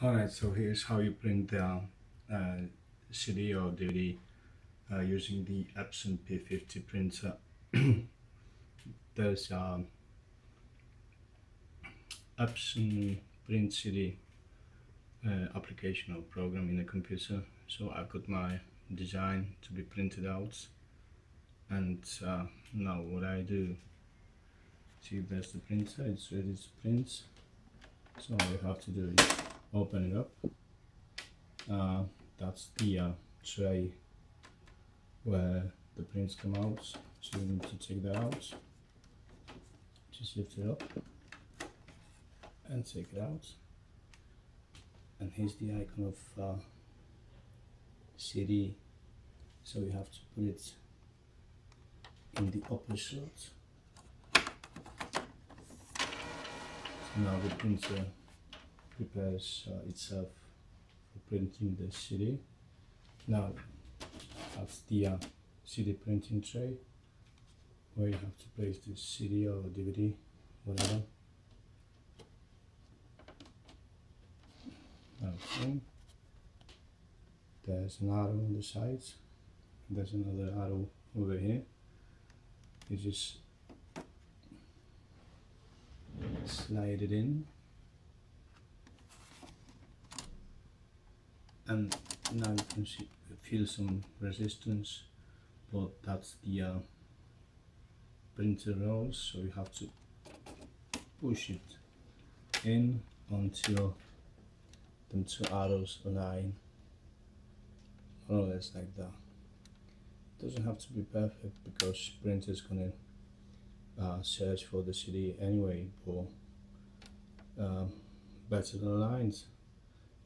Alright, so here's how you print the uh, CD or DVD uh, using the Epson P50 printer. There's um, Epson Print CD uh, application or program in the computer. So I've got my design to be printed out and uh, now what I do see there's the printer, it's ready to print. So all you have to do is open it up. Uh, that's the uh, tray where the prints come out. So you need to take that out. Just lift it up and take it out. And here's the icon of uh, CD so you have to put it in the upper slot. So now the printer prepares uh, itself for printing the CD. Now that's the uh, CD printing tray where you have to place the CD or DVD, whatever. Okay. There's an arrow on the sides. There's another arrow over here. You just slide it in and now you can see feel some resistance but that's the uh, printer rolls so you have to push it in until the two arrows align more or less like that. Doesn't have to be perfect because printer is gonna uh, search for the CD anyway but uh, better than lines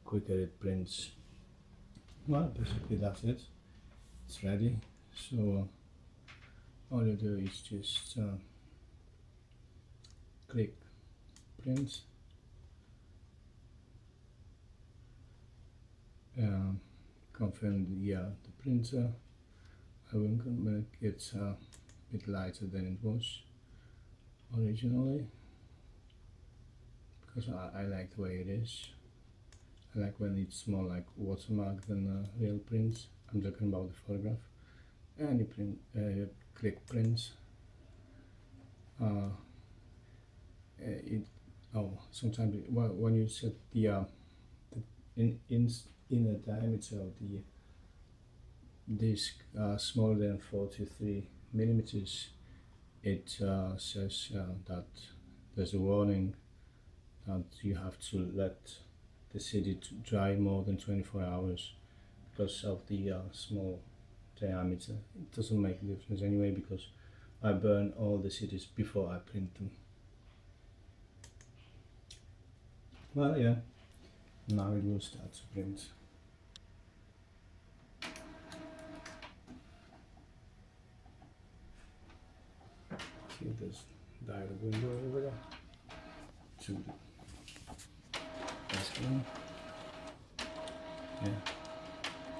quicker it prints well basically that's it. It's ready. So all you do is just uh, click print. Uh, confirm the, uh, the printer. I will make it uh, a bit lighter than it was originally because I, I like the way it is like when it's more like watermark than uh, real prints. I'm talking about the photograph. And you print, uh, click prints Uh, it, oh, sometimes it, well, when you set the, uh, the in, in, inner diameter of the disc uh, smaller than 43 millimeters, it uh, says uh, that there's a warning that you have to let the CD to dry more than 24 hours because of the uh, small diameter. It doesn't make a difference anyway because I burn all the CDs before I print them. Well, yeah, now it will start to print. This dialog window over there? To Yeah,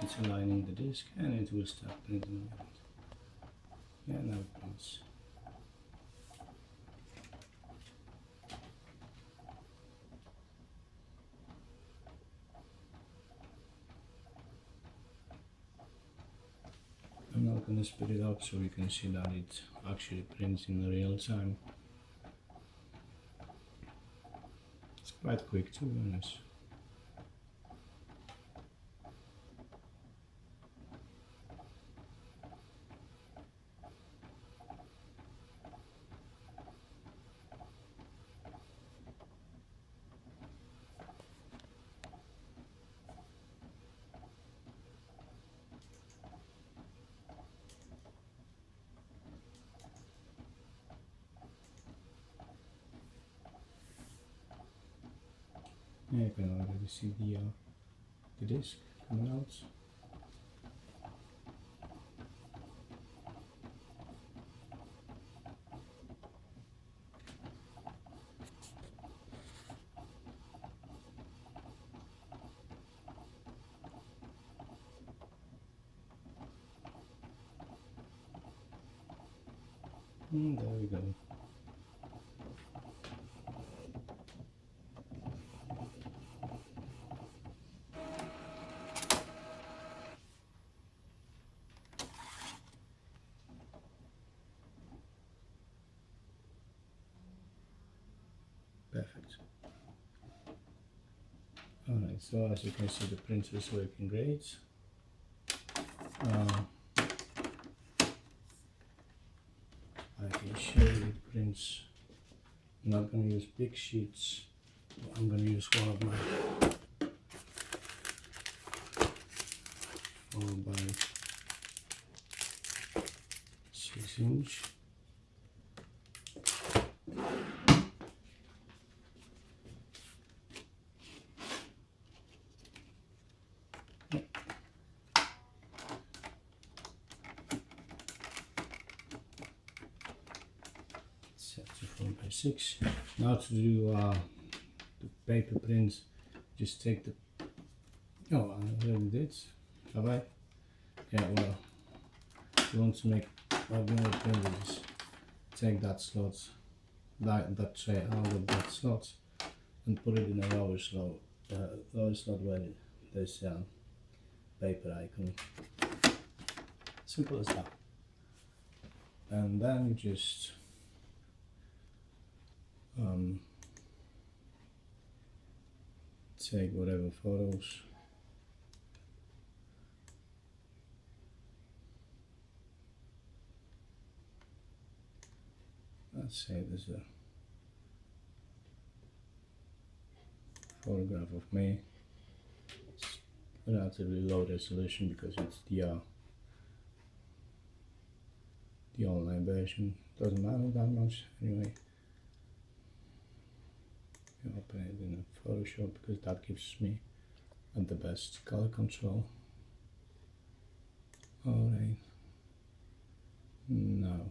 it's aligning the disc and it will start printing out. Yeah, now it. I'm not to speed it up so you can see that it actually prints in real time. Quite quick to be honest. Yeah, you can already see the, uh, the disc coming out. And there we go. Alright, so as you can see the printer is working great. Uh, I can show you it prints. I'm not going to use big sheets. I'm going to use one of my 4 by 6 inch. set to 4 by 6 now to do uh, the paper prints just take the oh I already did have I yeah well you want to make ordinary print just take that slot that, that tray out of that slot and put it in a lower slot uh, lower slot where there's um, paper icon. Simple as that. And then you just um, take whatever photos. Let's say there's a photograph of me. It's relatively low resolution because it's the uh, the online version. Doesn't matter that much anyway open it in Photoshop because that gives me the best color control. Alright, now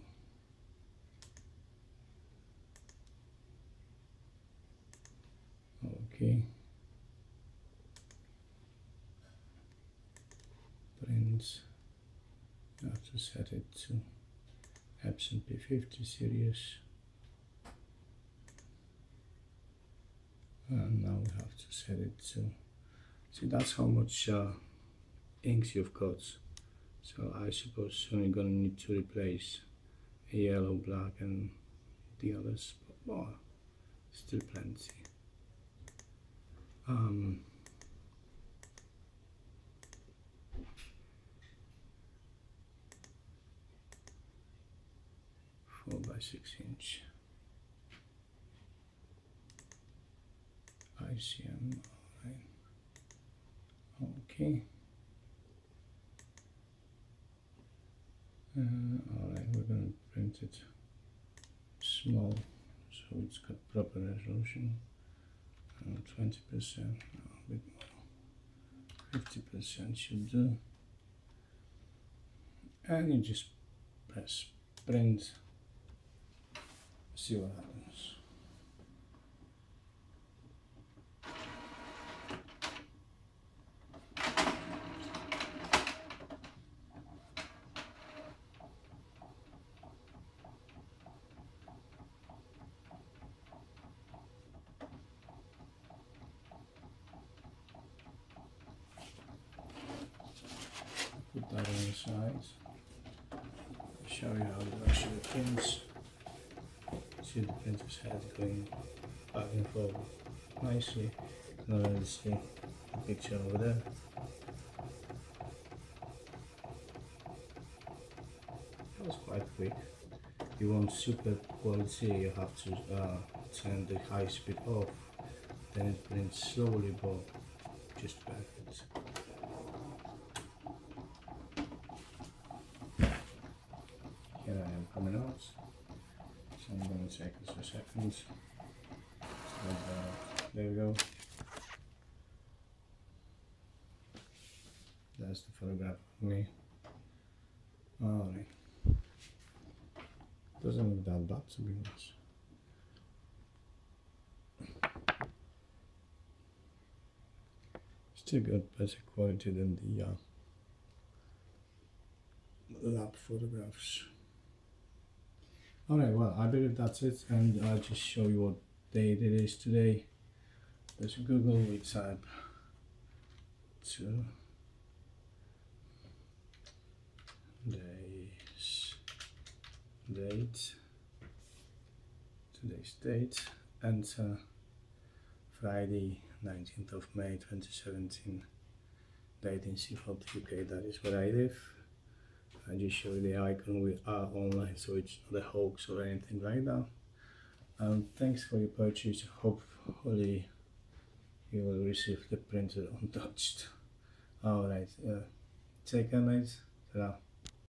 okay. Prints I have to set it to Epson P50 series and now we have to set it to see that's how much uh, inks you've got. So I suppose soon you're gonna need to replace a yellow black and the others but well, still plenty. Um, four by six inch ICM. Okay. Uh, Alright, we're going to print it small so it's got proper resolution. Uh, 20%, a bit more. 50% should do. And you just press print, see what happens. put that on the sides show you how to actually pins see the printer's head going back and forth nicely now let's see the picture over there. That was quite quick. You want super quality you have to uh, turn the high speed off. Then it prints slowly but just perfect coming out. So I'm going to this for seconds. Uh, there we go. That's the photograph of me. Alright. Doesn't look that bad to be honest. Still got better quality than the uh, lab photographs. Alright, well, I believe that's it, and I'll just show you what date it is today. Let's Google, we type to days, date, today's date, enter Friday 19th of May 2017 date in Seafield UK that is where I live I just show you the icon we are online so it's not a hoax or anything like that um, thanks for your purchase. Hopefully you will receive the printer untouched. Alright uh, take care mate. Ta-ra.